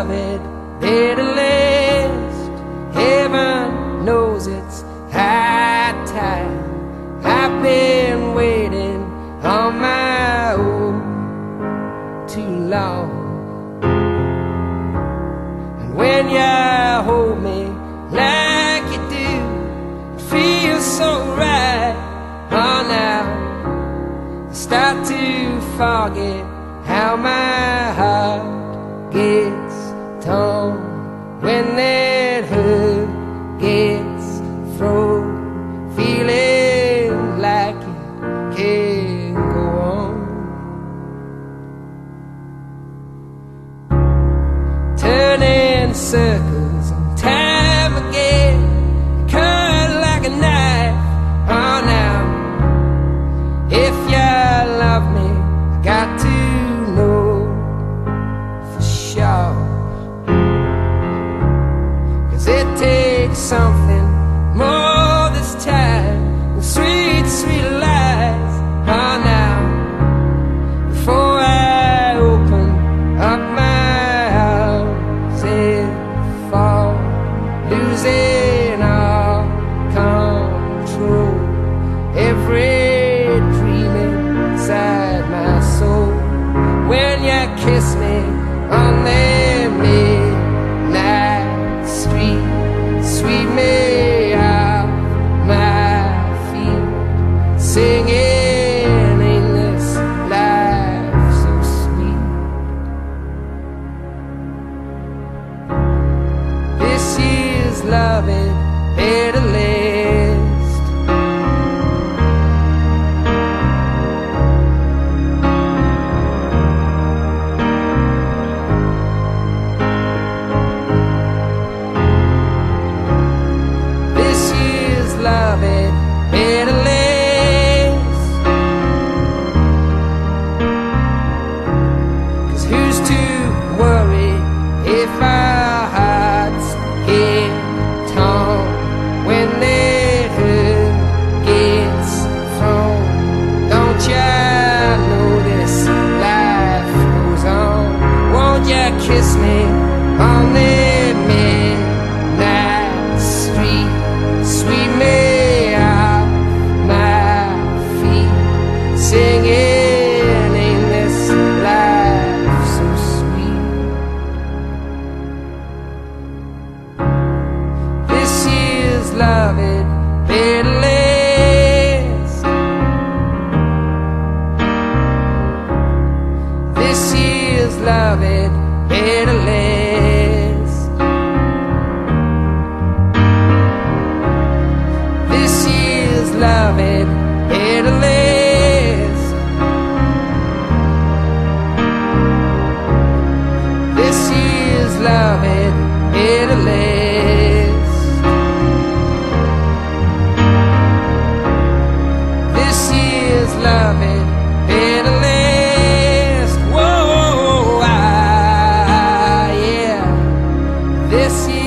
love it last, Heaven knows it's high time. I've been waiting on my own too long. And when you hold me like you do, it feels so right. Oh, now I start to forget how my heart gets when that hood gets thrown, feeling like it can't go on. Turning circles on midnight street, off my feet, singing in this life so sweet. This is loving better last. On the This year's love been a. Whoa, ah, yeah. This year.